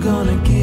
gonna get